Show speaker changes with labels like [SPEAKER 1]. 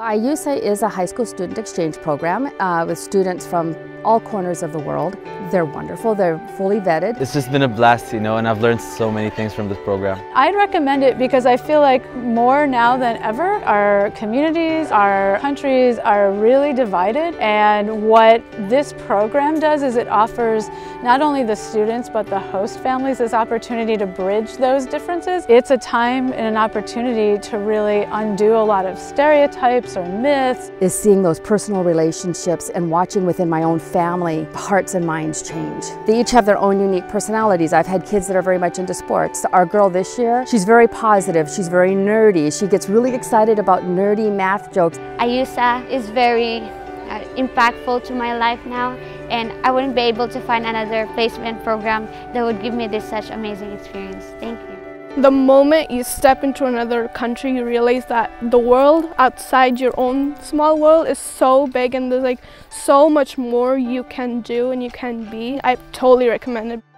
[SPEAKER 1] Ayusa is a high school student exchange program uh, with students from all corners of the world. They're wonderful, they're fully vetted.
[SPEAKER 2] It's just been a blast, you know, and I've learned so many things from this program.
[SPEAKER 3] I'd recommend it because I feel like more now than ever, our communities, our countries are really divided and what this program does is it offers not only the students but the host families this opportunity to bridge those differences. It's a time and an opportunity to really undo a lot of stereotypes or myths.
[SPEAKER 1] Is seeing those personal relationships and watching within my own family, hearts and minds change. They each have their own unique personalities. I've had kids that are very much into sports. Our girl this year, she's very positive, she's very nerdy. She gets really excited about nerdy math jokes.
[SPEAKER 4] Ayusa is very uh, impactful to my life now and I wouldn't be able to find another placement program that would give me this such amazing experience. Thank you.
[SPEAKER 5] The moment you step into another country, you realize that the world outside your own small world is so big and there's like so much more you can do and you can be. I totally recommend it.